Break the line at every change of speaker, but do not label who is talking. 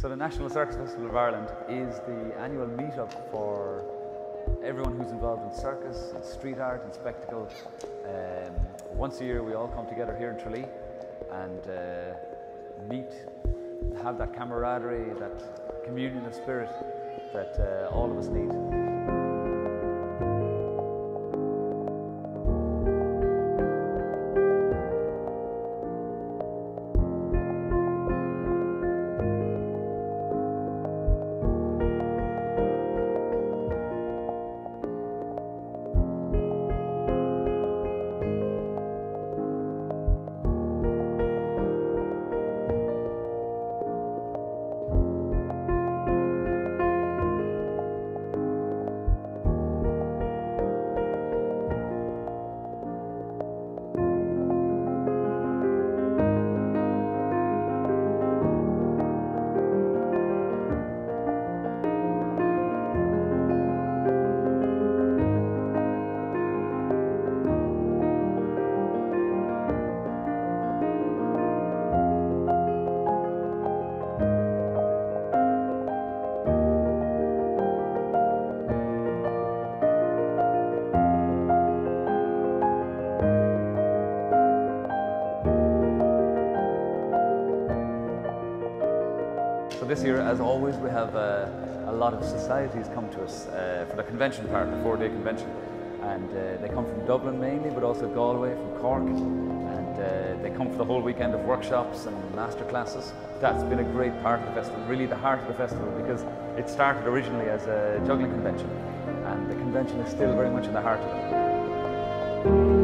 So the National Circus Festival of Ireland is the annual meetup for everyone who's involved in circus and street art and spectacle. Um, once a year we all come together here in Tralee and uh, meet, have that camaraderie, that communion of spirit that uh, all of us need. This year, as always, we have uh, a lot of societies come to us uh, for the convention part, the four-day convention. And uh, they come from Dublin mainly, but also Galway, from Cork. And uh, they come for the whole weekend of workshops and master classes. That's been a great part of the festival, really the heart of the festival, because it started originally as a juggling convention. And the convention is still very much in the heart of it.